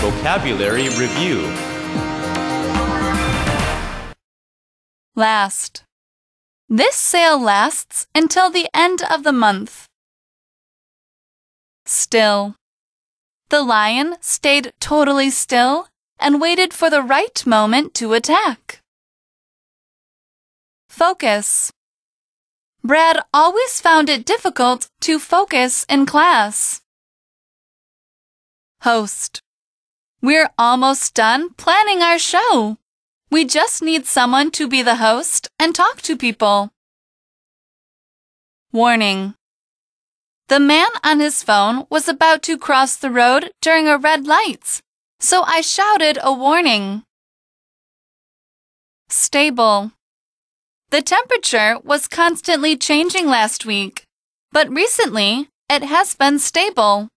Vocabulary Review Last. This sale lasts until the end of the month. Still. The lion stayed totally still and waited for the right moment to attack. Focus. Brad always found it difficult to focus in class. Host. We're almost done planning our show. We just need someone to be the host and talk to people. Warning. The man on his phone was about to cross the road during a red light, so I shouted a warning. Stable. The temperature was constantly changing last week, but recently it has been stable.